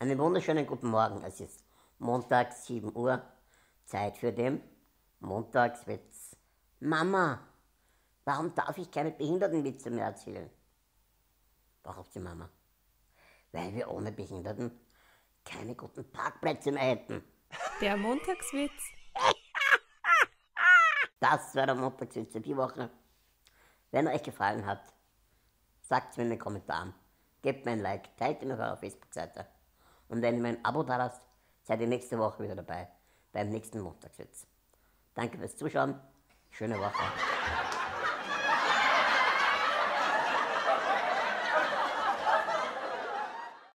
Einen wunderschönen guten Morgen. Es ist Montag, 7 Uhr. Zeit für den Montagswitz. Mama, warum darf ich keine Behindertenwitze mehr erzählen? Braucht sie Mama. Weil wir ohne Behinderten keine guten Parkplätze mehr hätten. Der Montagswitz. Das war der Montagswitz für die Woche. Wenn er euch gefallen hat, sagt es mir in den Kommentaren. Gebt mir ein Like, teilt ihn auf eurer Facebook-Seite. Und wenn ihr mir ein Abo da lasst, seid ihr nächste Woche wieder dabei beim nächsten Montagswitz. Danke fürs Zuschauen. Schöne Woche.